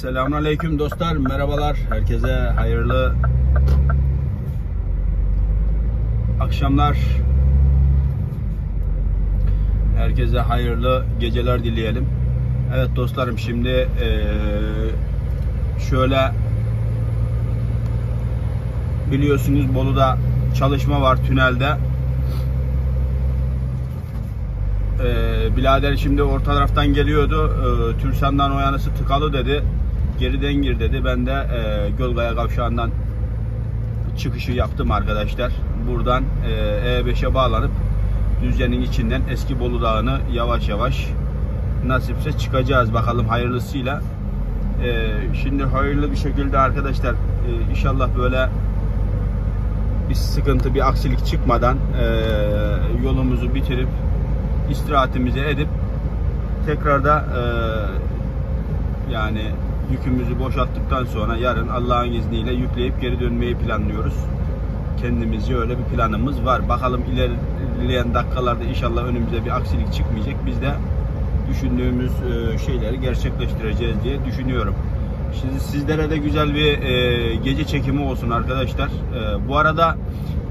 Selamünaleyküm dostlar, merhabalar. Herkese hayırlı akşamlar. Herkese hayırlı geceler dileyelim. Evet dostlarım şimdi eee, şöyle biliyorsunuz Bolu'da çalışma var tünelde. Ee, birader şimdi orta taraftan geliyordu. Ee, Türsan'dan o yanısı tıkalı dedi. Geriden gir dedi. Ben de e, Gölgaya Kavşağı'ndan çıkışı yaptım arkadaşlar. Buradan e, E5'e bağlanıp Düzce'nin içinden Eski Bolu Dağı'nı yavaş yavaş nasipse çıkacağız bakalım hayırlısıyla. Ee, şimdi hayırlı bir şekilde arkadaşlar e, inşallah böyle bir sıkıntı, bir aksilik çıkmadan e, yolumuzu bitirip istirahatimizi edip tekrar da e, yani yükümüzü boşalttıktan sonra yarın Allah'ın izniyle yükleyip geri dönmeyi planlıyoruz. Kendimizce öyle bir planımız var. Bakalım ilerleyen dakikalarda inşallah önümüze bir aksilik çıkmayacak. Biz de düşündüğümüz e, şeyleri gerçekleştireceğiz diye düşünüyorum. Şimdi sizlere de güzel bir e, gece çekimi olsun arkadaşlar. E, bu arada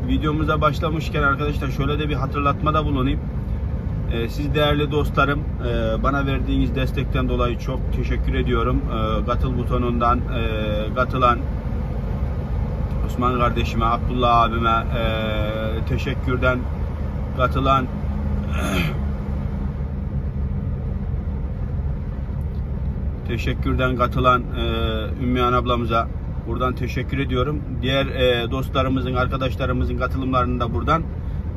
videomuza başlamışken arkadaşlar şöyle de bir hatırlatmada bulunayım. E, siz değerli dostlarım e, bana verdiğiniz destekten dolayı çok teşekkür ediyorum. E, katıl butonundan e, katılan Osman kardeşime, Abdullah abime e, teşekkürden katılan teşekkürden katılan e, Ümmühan ablamıza buradan teşekkür ediyorum. Diğer dostlarımızın, arkadaşlarımızın katılımlarını da buradan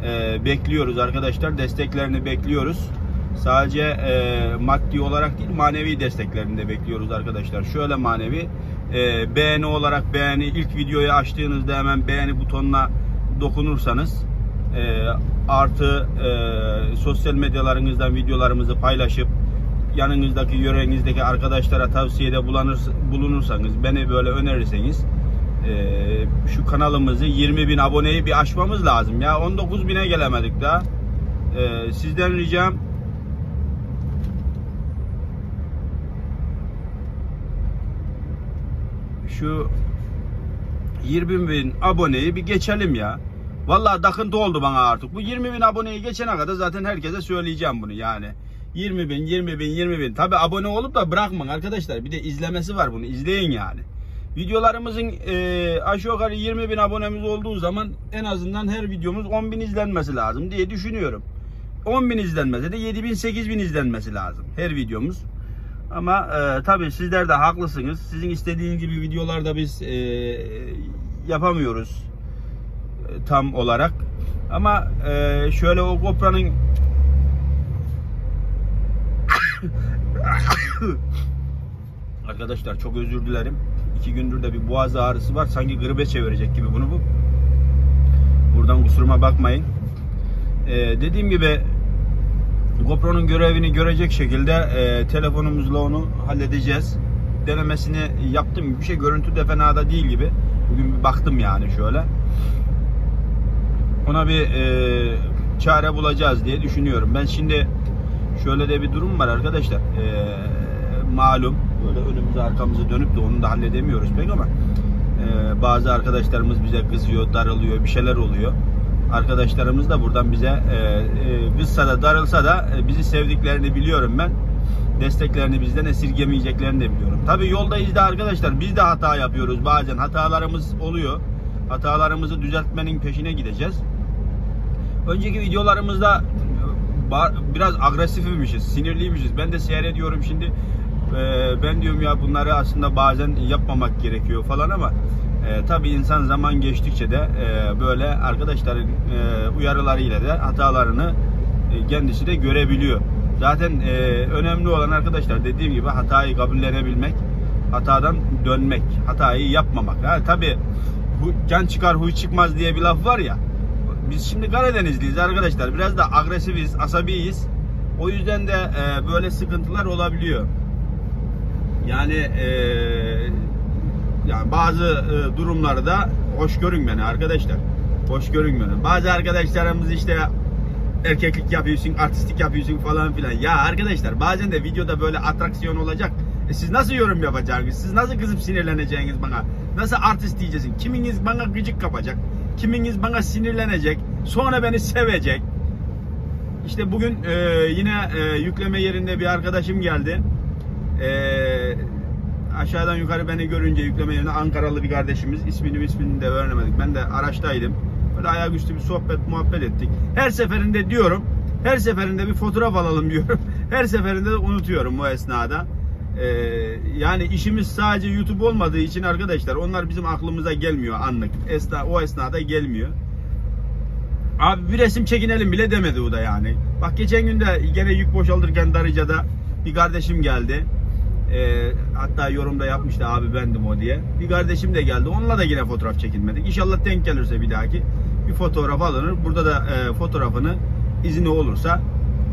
e, bekliyoruz arkadaşlar. Desteklerini bekliyoruz. Sadece e, maddi olarak değil manevi desteklerini de bekliyoruz arkadaşlar. Şöyle manevi e, beğeni olarak beğeni ilk videoyu açtığınızda hemen beğeni butonuna dokunursanız e, artı e, sosyal medyalarınızdan videolarımızı paylaşıp yanınızdaki yörenizdeki arkadaşlara tavsiyede bulunursanız beni böyle önerirseniz e, şu kanalımızı 20 bin aboneyi bir aşmamız lazım ya 19 bine gelemedik daha e, sizden ricam şu 20 bin aboneyi bir geçelim ya Vallahi takıntı oldu bana artık. Bu 20 bin aboneyi geçene kadar zaten herkese söyleyeceğim bunu yani. 20 bin, 20 bin, 20 bin. Tabi abone olup da bırakmayın arkadaşlar. Bir de izlemesi var bunu. izleyin yani. Videolarımızın e, aşağı yukarı 20 bin abonemiz olduğu zaman en azından her videomuz 10 bin izlenmesi lazım diye düşünüyorum. 10 bin izlenmese de 7 bin 8 bin izlenmesi lazım her videomuz. Ama e, tabii sizler de haklısınız. Sizin istediğiniz gibi videolarda biz e, yapamıyoruz e, tam olarak. Ama e, şöyle o GoPro'nun Arkadaşlar çok özür dilerim. İki gündür de bir boğaz ağrısı var. Sanki gribe çevirecek gibi bunu bu. Buradan kusuruma bakmayın. Ee, dediğim gibi GoPro'nun görevini görecek şekilde e, telefonumuzla onu halledeceğiz. Denemesini yaptım. Bir şey görüntü de fena da değil gibi. Bugün bir baktım yani şöyle. Ona bir e, çare bulacağız diye düşünüyorum. Ben şimdi şöyle de bir durum var arkadaşlar. Ee, malum böyle önümüzü arkamızı dönüp de onu da halledemiyoruz pek ama e, bazı arkadaşlarımız bize kızıyor, darılıyor, bir şeyler oluyor. Arkadaşlarımız da buradan bize e, e, kızsa da darılsa da e, bizi sevdiklerini biliyorum ben. Desteklerini bizden esirgemeyeceklerini de biliyorum. Tabi yoldayız da arkadaşlar biz de hata yapıyoruz bazen. Hatalarımız oluyor. Hatalarımızı düzeltmenin peşine gideceğiz. Önceki videolarımızda biraz agresifmişiz, sinirliymişiz. Ben de seyrediyorum şimdi. E, ben diyorum ya bunları aslında bazen yapmamak gerekiyor falan ama e, tabii insan zaman geçtikçe de e, böyle arkadaşların e, uyarılarıyla da hatalarını e, kendisi de görebiliyor. Zaten e, önemli olan arkadaşlar dediğim gibi hatayı kabullenebilmek, hatadan dönmek, hatayı yapmamak. Ha, tabii can çıkar huy çıkmaz diye bir laf var ya. Biz şimdi Karadenizliyiz arkadaşlar. Biraz da agresifiz, asabiyiz. O yüzden de e, böyle sıkıntılar olabiliyor. Yani e, yani bazı e, durumlarda hoş görün beni arkadaşlar. Hoş görün beni. Bazı arkadaşlarımız işte erkeklik yapıyorsun, artistik yapıyorsun falan filan. Ya arkadaşlar bazen de videoda böyle atraksiyon olacak. E siz nasıl yorum yapacaksınız? Siz nasıl kızıp sinirleneceksiniz bana? Nasıl artist diyeceksiniz? Kiminiz bana gıcık kapacak? Kiminiz bana sinirlenecek? Sonra beni sevecek? İşte bugün e, yine e, yükleme yerinde bir arkadaşım geldi. E, aşağıdan yukarı beni görünce yükleme yerine Ankaralı bir kardeşimiz. ismini ismini de öğrenemedik. Ben de araçtaydım. Böyle ayaküstü bir sohbet muhabbet ettik. Her seferinde diyorum. Her seferinde bir fotoğraf alalım diyorum. Her seferinde de unutuyorum o esnada. Ee, yani işimiz sadece YouTube olmadığı için arkadaşlar onlar bizim aklımıza gelmiyor anlık. Esna, o esnada gelmiyor. Abi bir resim çekinelim bile demedi o da yani. Bak geçen gün de gene yük boşaltırken Darıca'da bir kardeşim geldi. Ee, hatta yorumda yapmıştı abi bendim o diye. Bir kardeşim de geldi. Onunla da yine fotoğraf çekinmedik. İnşallah denk gelirse bir dahaki bir fotoğraf alınır. Burada da e, fotoğrafını izni olursa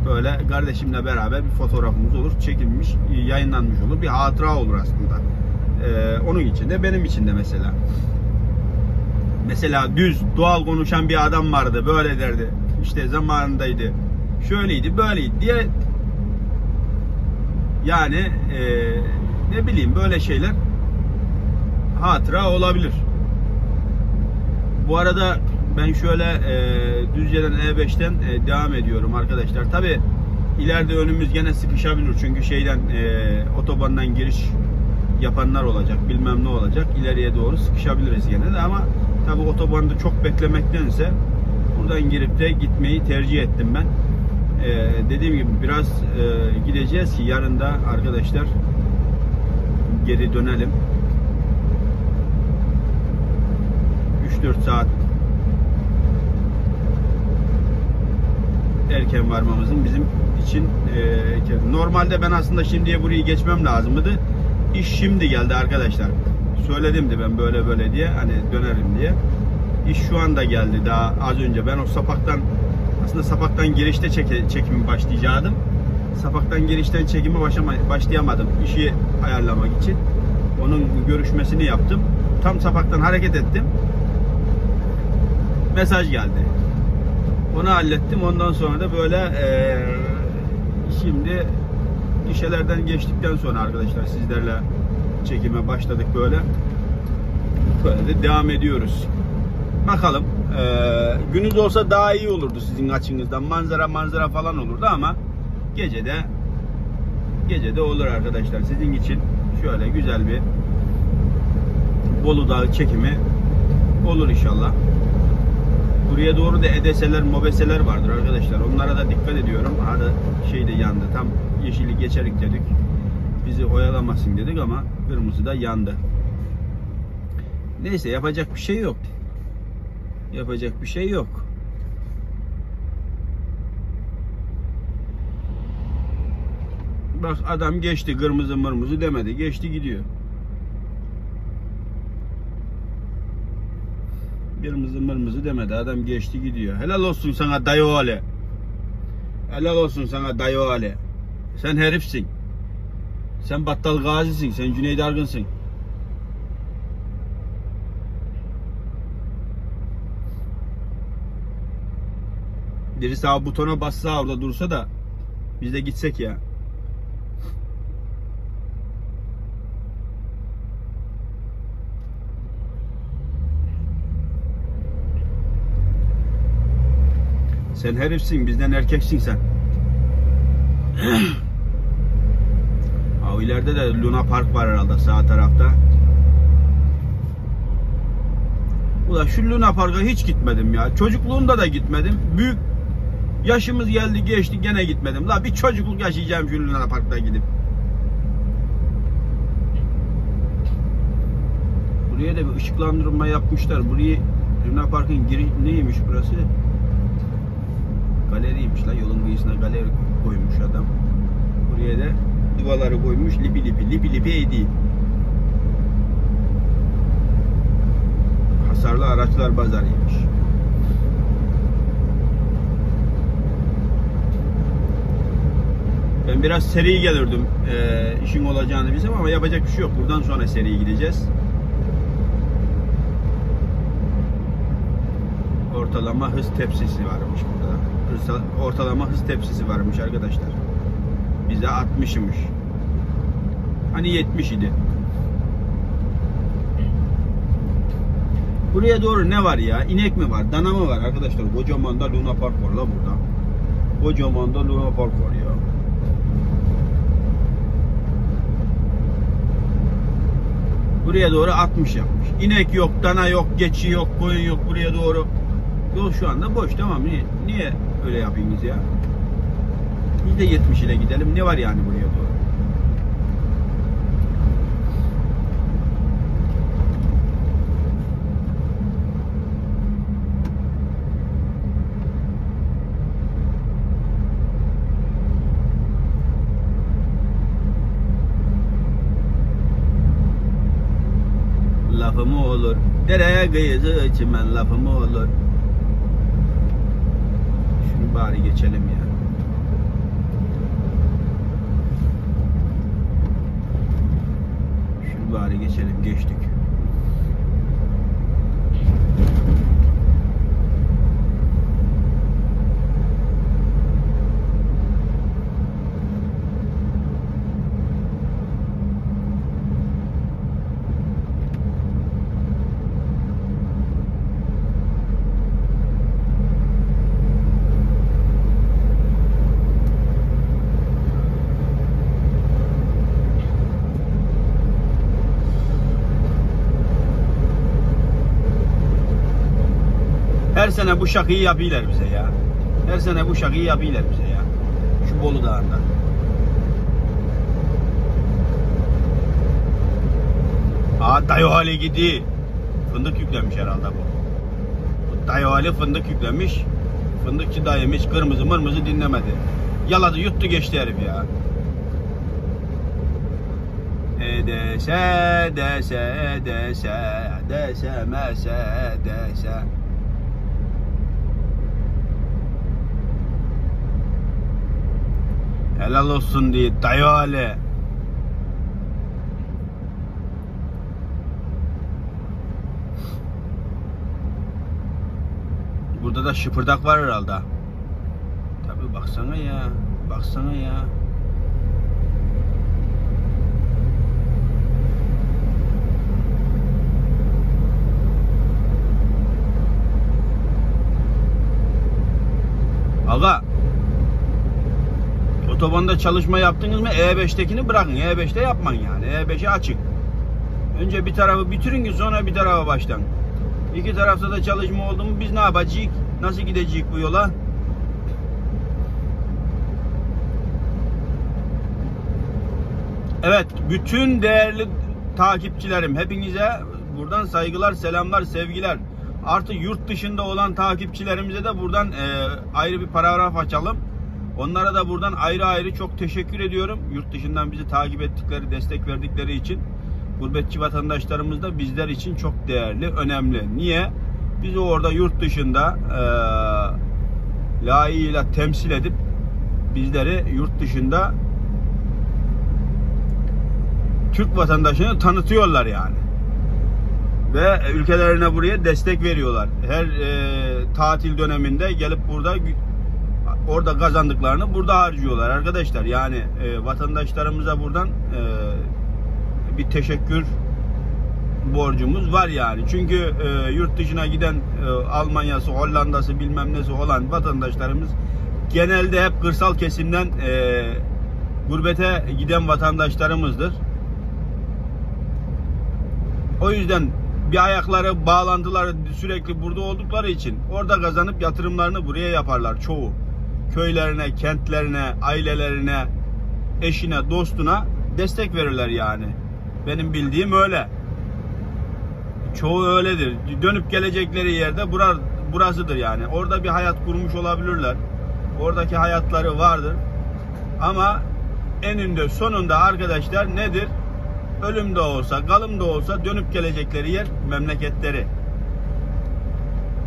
böyle kardeşimle beraber bir fotoğrafımız olur. Çekilmiş, yayınlanmış olur. Bir hatıra olur aslında. Ee, onun için de benim için de mesela. Mesela düz, doğal konuşan bir adam vardı. Böyle derdi. İşte zamanındaydı. Şöyleydi, böyleydi diye yani e, ne bileyim böyle şeyler hatıra olabilir. Bu arada ben şöyle e, Düzce'den E5'ten e, devam ediyorum arkadaşlar. Tabi ileride önümüz gene sıkışabilir çünkü şeyden e, otobandan giriş yapanlar olacak bilmem ne olacak ileriye doğru sıkışabiliriz gene de ama tabi otobanda çok beklemektense buradan girip de gitmeyi tercih ettim ben. Ee, dediğim gibi biraz e, gideceğiz ki yarın da arkadaşlar geri dönelim. 3-4 saat erken varmamızın bizim için e, normalde ben aslında şimdiye burayı geçmem lazımdı. İş şimdi geldi arkadaşlar. Söyledim de ben böyle böyle diye hani dönerim diye. İş şu anda geldi daha az önce. Ben o sapaktan aslında sapaktan girişte çeke, çekimi başlayacaktım. Sapaktan girişten çekimi başlama, başlayamadım işi ayarlamak için. Onun görüşmesini yaptım. Tam sapaktan hareket ettim. Mesaj geldi. Onu hallettim. Ondan sonra da böyle e, şimdi gişelerden geçtikten sonra arkadaşlar sizlerle çekime başladık böyle. Böyle de devam ediyoruz. Bakalım. Ee, günüz olsa daha iyi olurdu sizin açınızdan. Manzara manzara falan olurdu ama gecede gecede olur arkadaşlar. Sizin için şöyle güzel bir Bolu Dağı çekimi olur inşallah. Buraya doğru da edeseler, mobeseler vardır arkadaşlar. Onlara da dikkat ediyorum. Hadi şey de yandı. Tam yeşili geçerik dedik. Bizi oyalamasın dedik ama kırmızı da yandı. Neyse yapacak bir şey yok. Yapacak bir şey yok. Bak adam geçti kırmızı mırmızı demedi. Geçti gidiyor. Kırmızı mırmızı demedi. Adam geçti gidiyor. Helal olsun sana dayı oğlu. Helal olsun sana dayı oğlu. Sen herifsin. Sen Battal Gazi'sin. Sen Cüneyt Argın'sın. Birisi abi butona bassa orada dursa da biz de gitsek ya. Sen herifsin, bizden erkeksin sen. Aa, ileride de Luna Park var herhalde sağ tarafta. Ula şu Luna Park'a hiç gitmedim ya. Çocukluğumda da gitmedim. Büyük yaşımız geldi geçti gene gitmedim. La bir çocukluk yaşayacağım Luna Park'ta gidip. Buraya da bir ışıklandırma yapmışlar. Burayı Luna Park'ın giri neymiş burası? Galeriymiş la yolun kıyısına galeri koymuş adam. Buraya da duvaları koymuş lipi lipi lipi lipi edi. Hasarlı araçlar pazarıymış. Ben biraz seri gelirdim e, işin olacağını bilsem ama yapacak bir şey yok. Buradan sonra seri gideceğiz. Ortalama hız tepsisi varmış burada. Ortalama hız tepsisi varmış arkadaşlar. Bize 60'mış. Hani 70 idi. Buraya doğru ne var ya? İnek mi var? Dana mı var arkadaşlar? Kocaman da Luna Park var la burada. Kocaman da Luna Park var ya. Buraya doğru 60 yapmış. İnek yok, dana yok, geçi yok, koyun yok buraya doğru. Yol şu anda boş tamam niye, niye öyle yapıyorsunuz ya? Biz de 70 ile gidelim. Ne var yani buraya doğru? lafım olur. Dereye kıyısı çimen lafım olur. Şunu bari geçelim ya. Şunu bari geçelim geçtik. Her sene bu şakayı yapıyorlar bize ya. Her sene bu şakayı yapıyorlar bize ya. Şu Bolu Dağı'nda. Aa dayı hali gidi. Fındık yüklemiş herhalde bu. bu dayı hali fındık yüklemiş. Fındıkçı dayımış kırmızı mırmızı dinlemedi. Yaladı yuttu geçti herif ya. Edese dese dese dese mese dese Helal olsun diye dayı hali. Burada da şıpırdak var herhalde. Tabi baksana ya. Baksana ya. Otobanda çalışma yaptınız mı E5'tekini bırakın. E5'te yapmayın yani. E5'i açık. Önce bir tarafı bitirin ki sonra bir tarafa başlayın. İki tarafta da çalışma oldu mu biz ne yapacağız? Nasıl gideceğiz bu yola? Evet, bütün değerli takipçilerim hepinize buradan saygılar, selamlar, sevgiler. Artı yurt dışında olan takipçilerimize de buradan e, ayrı bir paragraf açalım. Onlara da buradan ayrı ayrı çok teşekkür ediyorum. Yurt dışından bizi takip ettikleri, destek verdikleri için. Gurbetçi vatandaşlarımız da bizler için çok değerli, önemli. Niye? Bizi orada yurt dışında e, layığıyla temsil edip bizleri yurt dışında Türk vatandaşını tanıtıyorlar yani. Ve ülkelerine buraya destek veriyorlar. Her e, tatil döneminde gelip burada orada kazandıklarını burada harcıyorlar arkadaşlar. Yani e, vatandaşlarımıza buradan e, bir teşekkür borcumuz var yani. Çünkü e, yurt dışına giden e, Almanya'sı, Hollanda'sı bilmem nesi olan vatandaşlarımız genelde hep kırsal kesimden e, gurbete giden vatandaşlarımızdır. O yüzden bir ayakları bağlandılar sürekli burada oldukları için orada kazanıp yatırımlarını buraya yaparlar çoğu köylerine, kentlerine, ailelerine, eşine, dostuna destek verirler yani. Benim bildiğim öyle. Çoğu öyledir. Dönüp gelecekleri yerde bura, burasıdır yani. Orada bir hayat kurmuş olabilirler. Oradaki hayatları vardır. Ama eninde sonunda arkadaşlar nedir? Ölüm de olsa, kalım da olsa dönüp gelecekleri yer memleketleri.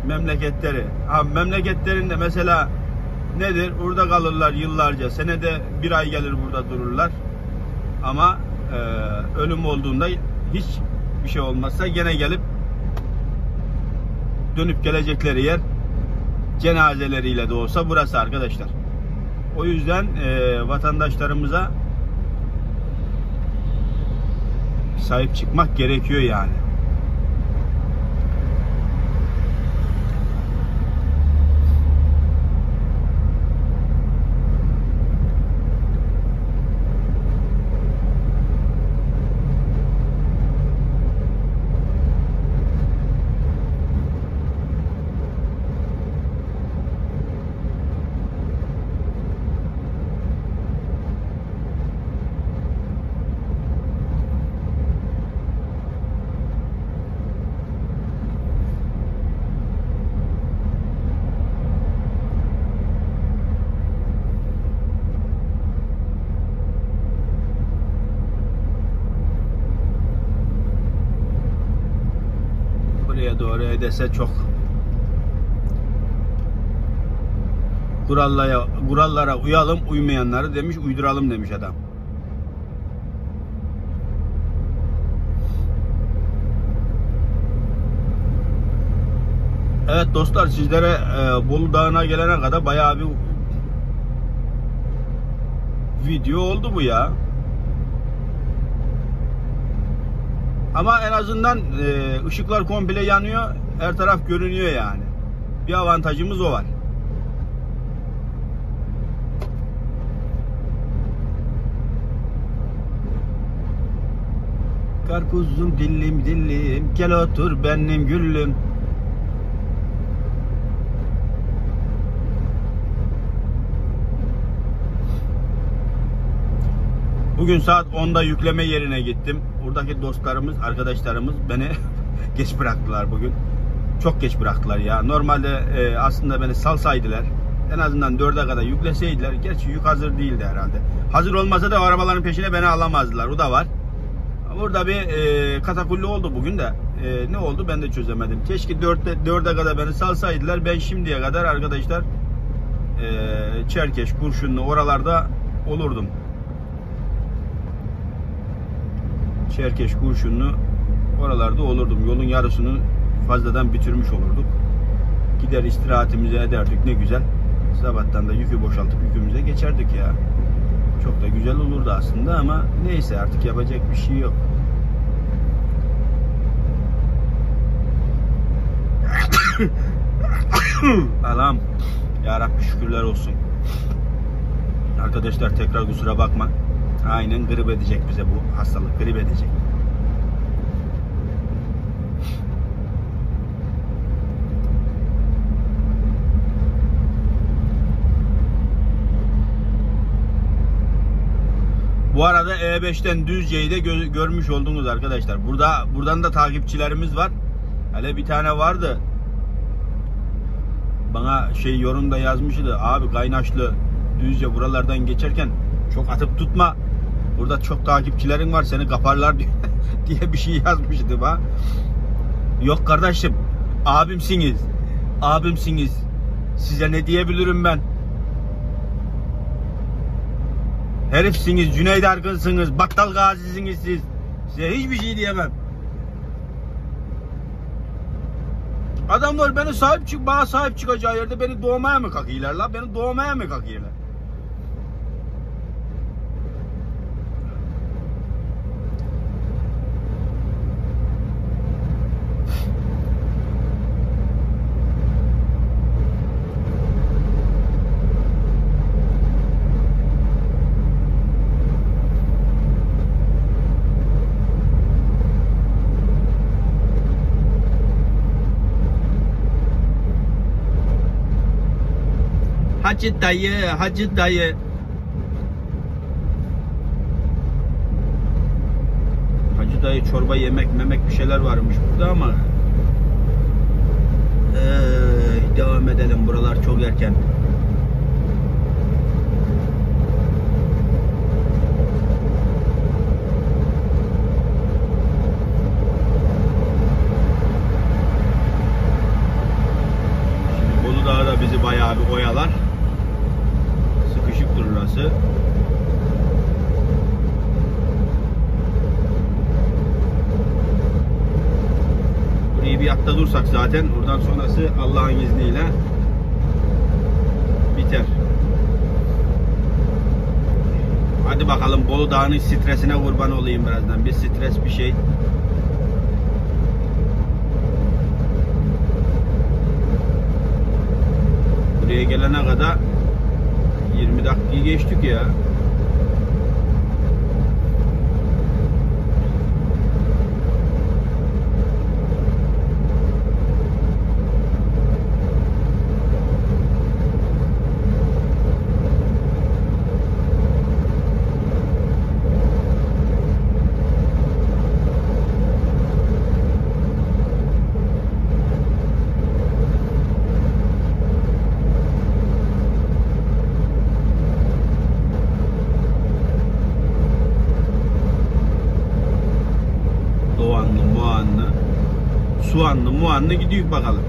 Memleketleri. Ha, memleketlerinde mesela nedir? Burada kalırlar yıllarca. Senede bir ay gelir burada dururlar. Ama e, ölüm olduğunda hiç bir şey olmazsa gene gelip dönüp gelecekleri yer cenazeleriyle de olsa burası arkadaşlar. O yüzden e, vatandaşlarımıza sahip çıkmak gerekiyor yani. Doğru edese çok kurallara, kurallara uyalım uymayanları demiş uyduralım demiş adam. Evet dostlar sizlere e, Bolu Dağı'na gelene kadar bayağı bir video oldu bu ya. Ama en azından e, ışıklar komple yanıyor. Her taraf görünüyor yani. Bir avantajımız o var. Karpuzum dillim dillim gel otur benim güllüm. Bugün saat 10'da yükleme yerine gittim. Buradaki dostlarımız, arkadaşlarımız beni geç bıraktılar bugün. Çok geç bıraktılar ya. Normalde e, aslında beni salsaydılar. En azından 4'e kadar yükleseydiler. Gerçi yük hazır değildi herhalde. Hazır olmasa da arabaların peşine beni alamazdılar. O da var. Burada bir e, katakulli oldu bugün de. E, ne oldu ben de çözemedim. Keşke 4'te 4'e kadar beni salsaydılar. Ben şimdiye kadar arkadaşlar e, Çerkeş, Kurşunlu oralarda olurdum. Çerkeş, Kurşunlu oralarda olurdum. Yolun yarısını fazladan bitirmiş olurduk. Gider istirahatimizi ederdik ne güzel. Sabahtan da yükü boşaltıp yükümüze geçerdik ya. Çok da güzel olurdu aslında ama neyse artık yapacak bir şey yok. Alam. Ya şükürler olsun. Arkadaşlar tekrar kusura bakma. Aynen grip edecek bize bu hastalık. Grip edecek. Bu arada E5'ten Düzce'yi de gö- görmüş oldunuz arkadaşlar. Burada buradan da takipçilerimiz var. Hele bir tane vardı. Bana şey yorumda yazmıştı. Abi Kaynaşlı Düzce buralardan geçerken çok atıp tutma. Burada çok takipçilerin var seni kaparlar diye, bir şey yazmıştı bana. Yok kardeşim abimsiniz. Abimsiniz. Size ne diyebilirim ben? Herifsiniz, Cüneyt Arkınsınız, Battal Gazi'siniz siz. Size hiçbir şey diyemem. Adamlar beni sahip çık, bana sahip çıkacağı yerde beni doğmaya mı kalkıyorlar la? Beni doğmaya mı kalkıyorlar? Hacı dayı, hacı dayı. Hacı dayı çorba yemek memek bir şeyler varmış burada ama ee, devam edelim buralar çok erken. Bayağı bir oyalar. Dursak zaten buradan sonrası Allah'ın izniyle biter. Hadi bakalım Bolu Dağı'nın stresine kurban olayım birazdan. Bir stres bir şey. Buraya gelene kadar 20 dakikayı geçtik ya. Suanlı, Muanlı gidiyor bakalım.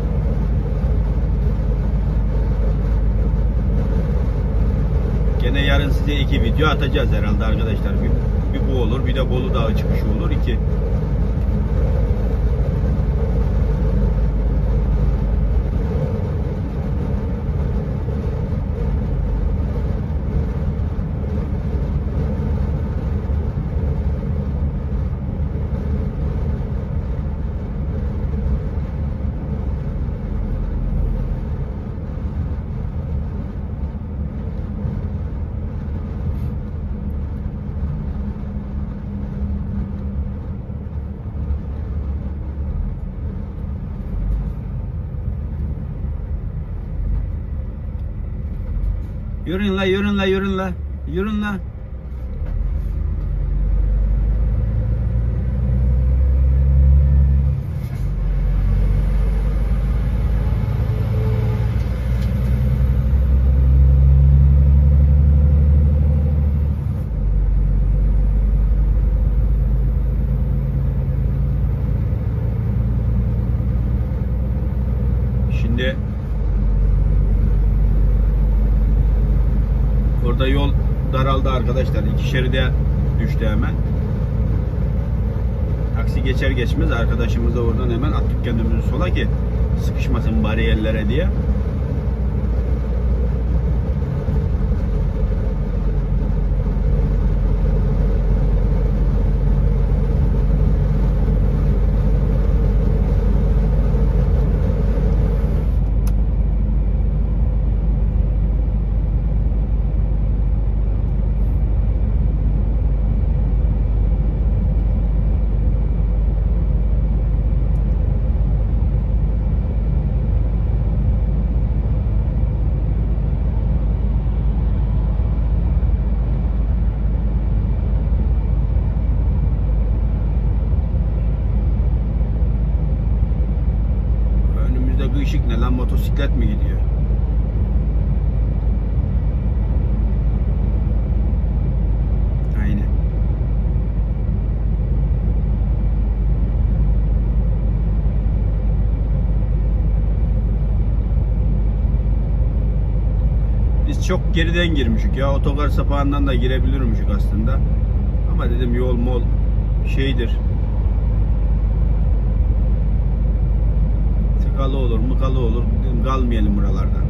Gene yarın size iki video atacağız herhalde arkadaşlar. Bir, bir bu olur, bir de Bolu Dağı çıkışı olur. iki. Yürün la, yürün la, yürün la. Yürün la. Şimdi Orada yol daraldı arkadaşlar. İki şeride düştü hemen. Taksi geçer geçmez arkadaşımız da oradan hemen attık kendimizi sola ki sıkışmasın bariyerlere diye. Önümüzdeki ışık ne lan motosiklet mi gidiyor? Aynen. Geriden girmişik ya otogar sapağından da girebilirmişik aslında. Ama dedim yol mol şeydir. Tıkalı olur, mukalı olur. Dedim kalmayalım buralardan.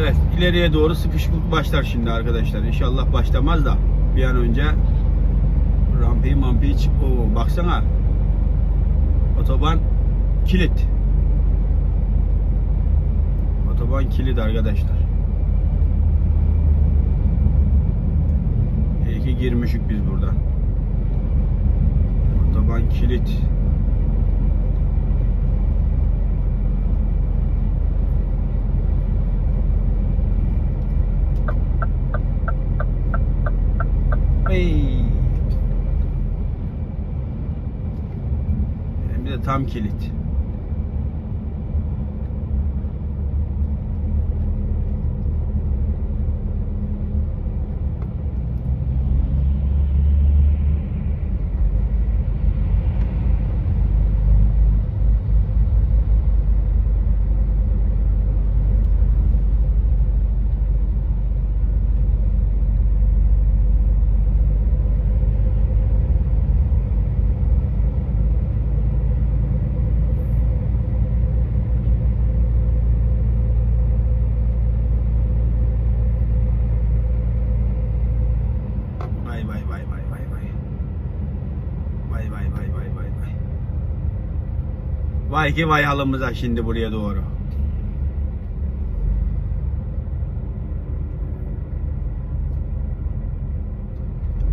Evet ileriye doğru sıkışıklık başlar şimdi arkadaşlar. İnşallah başlamaz da bir an önce rampi mampi çık. Oo, baksana. Otoban kilit. Otoban kilit arkadaşlar. girmişik biz buradan. Otoban kilit. Tam kilit. Vay vay vay vay vay vay. Vay vay vay vay vay vay. Vay ki vay halımıza şimdi buraya doğru.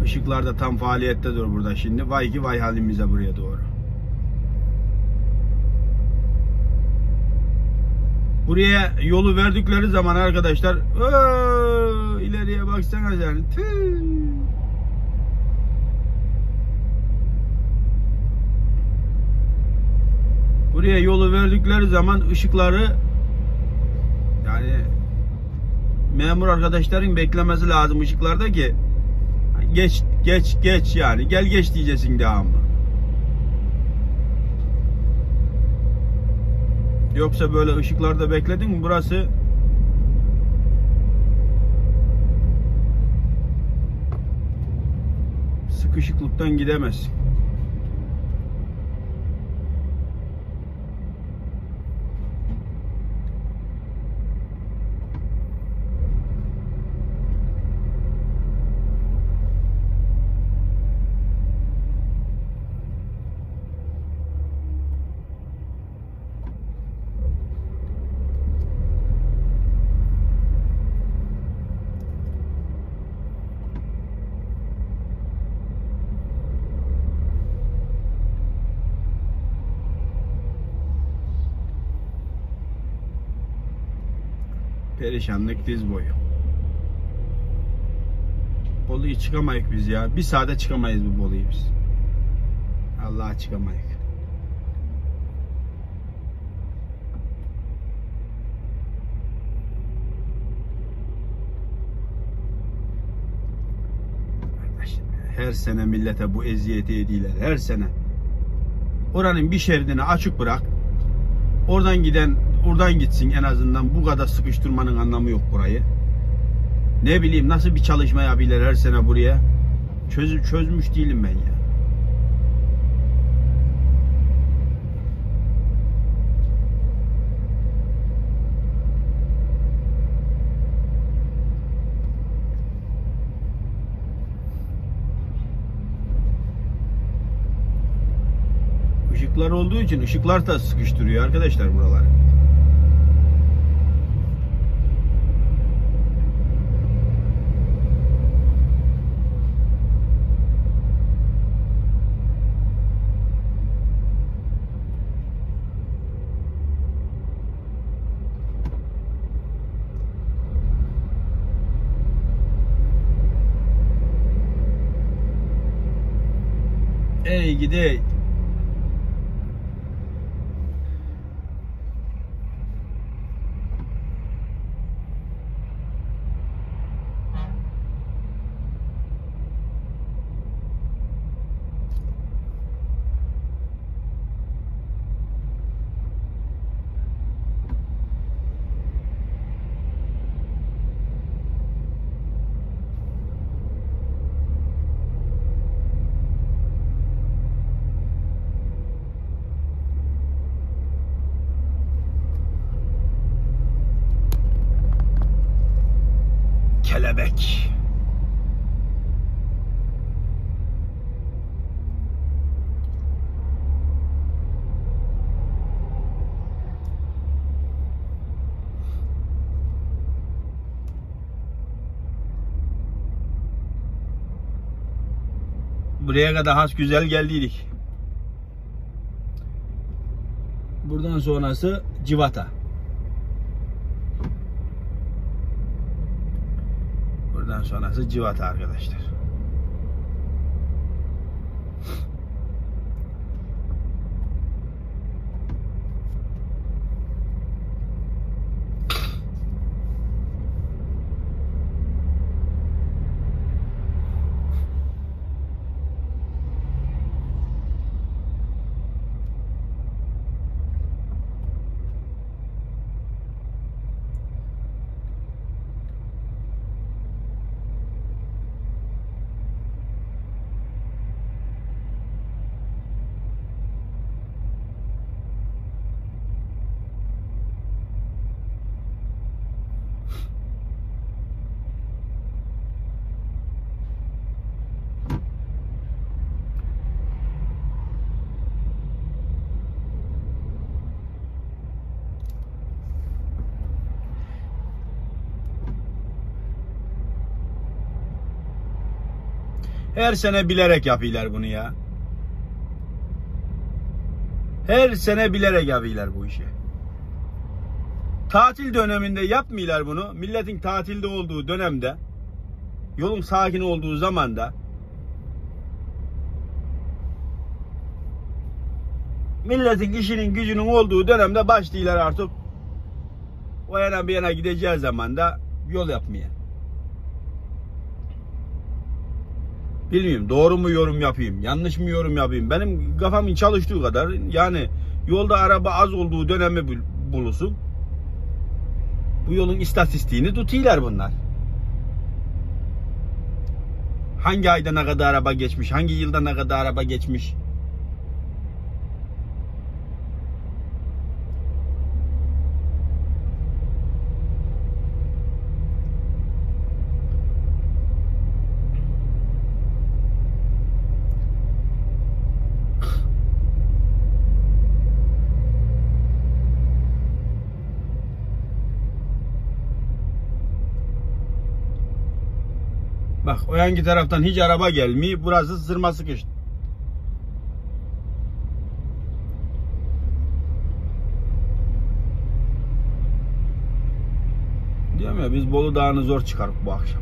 Işıklar da tam faaliyettedir burada şimdi. Vay ki vay halimize buraya doğru. Buraya yolu verdikleri zaman arkadaşlar "Aa, ileriye baksana sen. Tüh. Buraya yolu verdikleri zaman ışıkları yani memur arkadaşların beklemesi lazım ışıklarda ki geç geç geç yani gel geç diyeceksin devamlı. Yoksa böyle ışıklarda bekledin mi burası sıkışıklıktan gidemezsin. Perişanlık diz boyu. Bolu'yu çıkamayık biz ya. Bir saate çıkamayız bu Bolu'yu biz. Allah'a çıkamayık. Her sene millete bu eziyeti ediyorlar. Her sene. Oranın bir şeridini açık bırak. Oradan giden oradan gitsin en azından bu kadar sıkıştırmanın anlamı yok burayı. Ne bileyim nasıl bir çalışma yapıyorlar her sene buraya. Çöz, çözmüş değilim ben ya. Işıklar olduğu için ışıklar da sıkıştırıyor arkadaşlar buraları. Ey gidi. Buraya kadar has güzel geldiydik. Buradan sonrası Civata. Buradan sonrası Civata arkadaşlar. Her sene bilerek yapıyorlar bunu ya. Her sene bilerek yapıyorlar bu işi. Tatil döneminde yapmıyorlar bunu. Milletin tatilde olduğu dönemde, yolun sakin olduğu zamanda milletin işinin gücünün olduğu dönemde başlıyorlar artık o yana bir yana gideceği zaman da yol yapmaya. Bilmiyorum doğru mu yorum yapayım, yanlış mı yorum yapayım. Benim kafamın çalıştığı kadar yani yolda araba az olduğu dönemi bul- bulursun. Bu yolun istatistiğini tutuyorlar bunlar. Hangi ayda ne kadar araba geçmiş, hangi yılda ne kadar araba geçmiş. Bak o yanki taraftan hiç araba gelmiyor. Burası sırma sıkıştı. Diyorum ya biz Bolu Dağı'nı zor çıkarıp bu akşam.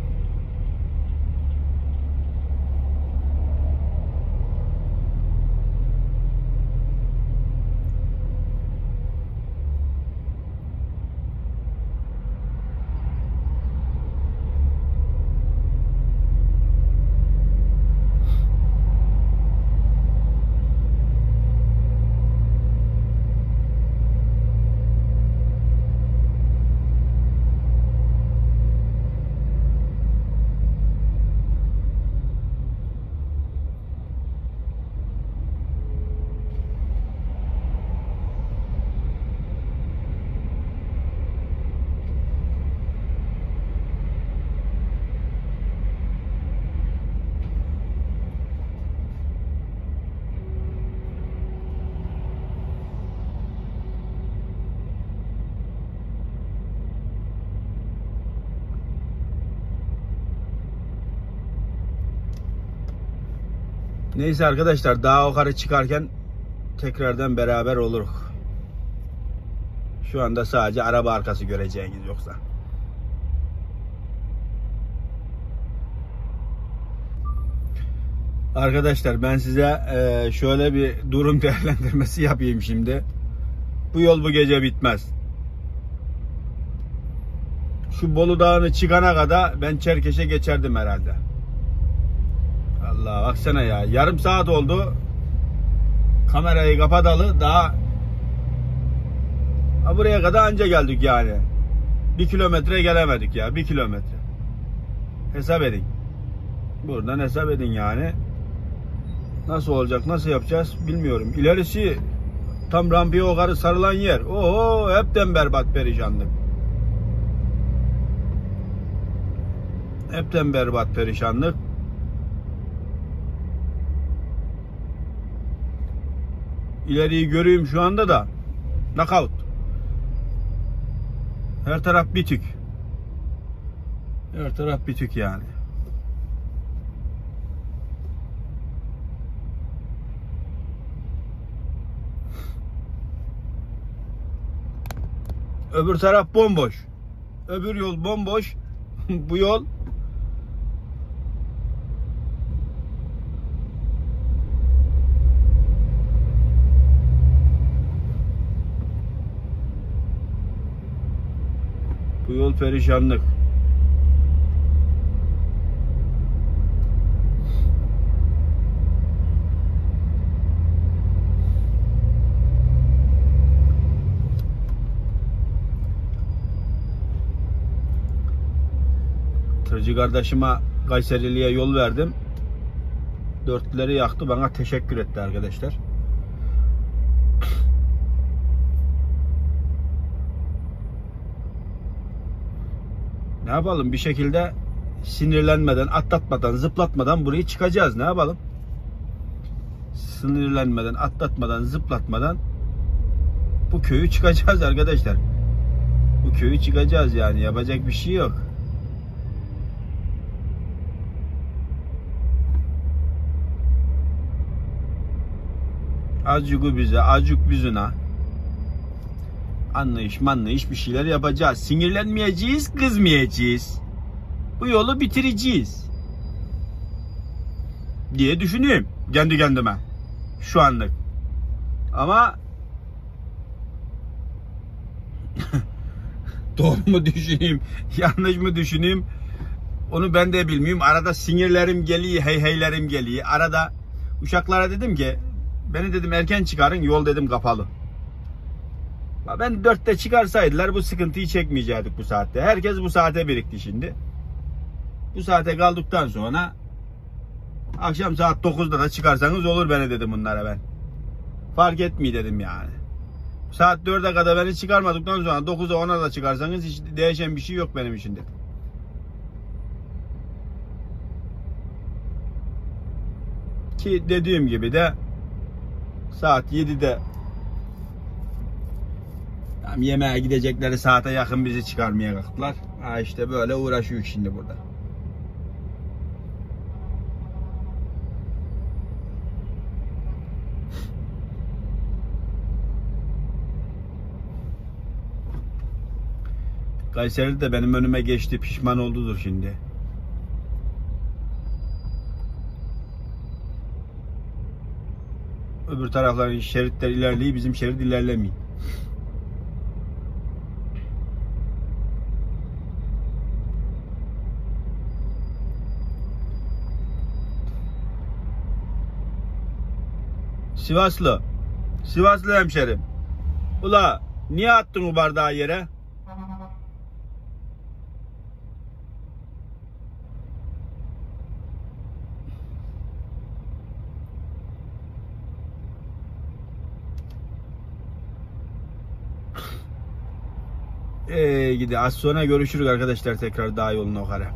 Neyse arkadaşlar daha yukarı çıkarken tekrardan beraber oluruz. Şu anda sadece araba arkası göreceğiniz yoksa. Arkadaşlar ben size e, şöyle bir durum değerlendirmesi yapayım şimdi. Bu yol bu gece bitmez. Şu Bolu Dağı'nı çıkana kadar ben Çerkeş'e geçerdim herhalde. Allah baksana ya. Yarım saat oldu. Kamerayı kapatalı daha ha buraya kadar anca geldik yani. Bir kilometre gelemedik ya. Bir kilometre. Hesap edin. Buradan hesap edin yani. Nasıl olacak? Nasıl yapacağız? Bilmiyorum. İlerisi tam rampaya o karı sarılan yer. Oo hepten berbat perişanlık. Hepten berbat perişanlık. İleriyi göreyim şu anda da. Knockout. Her taraf bitik. Her taraf bitik yani. Öbür taraf bomboş. Öbür yol bomboş. Bu yol Yol perişanlık. Tırcı kardeşime Kayserili'ye yol verdim. Dörtleri yaktı bana teşekkür etti arkadaşlar. Ne yapalım bir şekilde sinirlenmeden, atlatmadan, zıplatmadan burayı çıkacağız. Ne yapalım? Sinirlenmeden, atlatmadan, zıplatmadan bu köyü çıkacağız arkadaşlar. Bu köyü çıkacağız yani yapacak bir şey yok. Acugu bize, acuk bizuna. Anlayış manlayış bir şeyler yapacağız. Sinirlenmeyeceğiz, kızmayacağız. Bu yolu bitireceğiz. Diye düşünüyorum kendi kendime. Şu anlık. Ama doğru mu düşüneyim, yanlış mı düşüneyim onu ben de bilmiyorum. Arada sinirlerim geliyor, hey heylerim geliyor. Arada uşaklara dedim ki Beni dedim erken çıkarın yol dedim kapalı. Ben dörtte çıkarsaydılar bu sıkıntıyı çekmeyecektik bu saatte. Herkes bu saate birikti şimdi. Bu saate kaldıktan sonra akşam saat 9'da da çıkarsanız olur beni dedim bunlara ben. Fark etmiyor dedim yani. Saat 4'e kadar beni çıkarmadıktan sonra 9'a 10'a da çıkarsanız hiç değişen bir şey yok benim için dedim. Ki dediğim gibi de Saat 7'de yemeğe gidecekleri saate yakın bizi çıkarmaya kalktılar. Ha işte böyle uğraşıyor şimdi burada. Kayseri de benim önüme geçti pişman oldudur şimdi. Öbür tarafların şeritler ilerliyor, bizim şerit ilerlemiyor. Sivaslı. Sivaslı hemşerim. Ula niye attın o bardağı yere? Ee, gidi az sonra görüşürüz arkadaşlar tekrar daha yolun o kare.